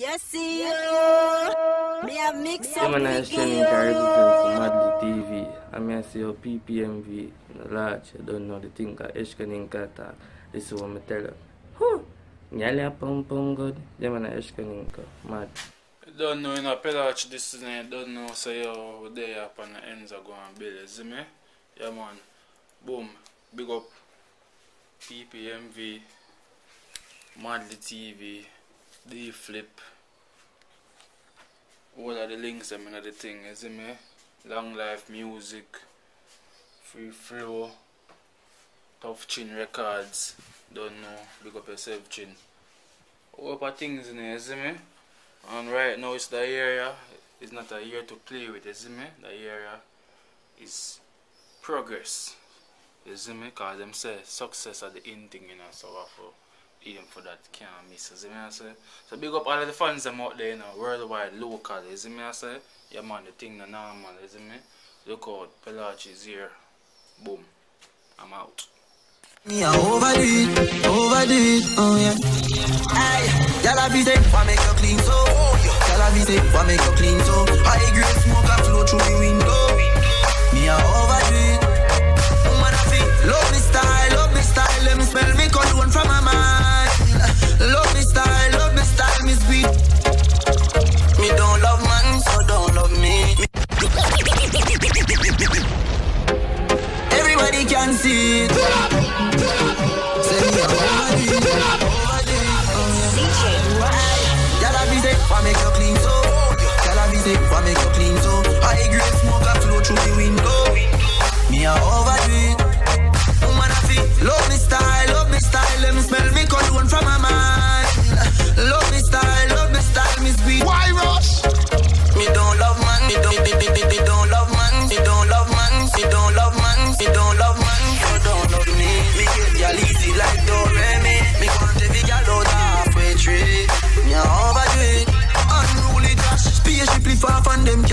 Yes, see you. Me a mix Yeah, up man, I the streaming girl. represent for Madly TV. I mean, I see your PPMV, you know, large, you don't know the thing, cause Eshkanin Kata. This is what I tell you. Huh. Nyali pum pum good. Yeah, man, Eshkanin Mad. You don't know, you know, Pellachi this is you don't know, so you're there up on the ends of going bill, you see me? Yeah, man. Boom. Big up. PPMV. Madly TV. D Flip. All of the links, them in the thing, you see me? Long Life Music. Free Flow. Tough Chin Records. Don't know. Big up yourself, Chin. All of things in there, you me? And right now it's the area. It's not a year to play with, you see me? The area is progress. You see me? Cause them say success are the in thing, you know, so I for aim for that can't miss, you see me I say? So big up all of the fans them out there, you know, worldwide, local, you see me I say? Yeah man, the thing the normal, you see me? Look out, Pellachi is here. Boom. I'm out. Me a overdo it, overdo it, oh yeah. Aye, y'all be say, why make you clean so? Y'all be say, why make you clean so? High grade smoke a flow through the window. Me a overdo it. Be say, why make you clean so? Y'all be say, why make you clean so? High grade smoke a flow through the window. Me a overdo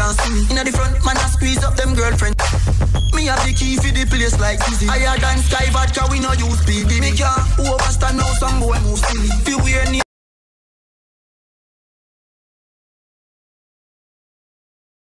can't see me. Inna the front, man a squeeze up them girlfriend. Me have the key for the place like easy. Higher than sky vodka, we no use speedy. Me can't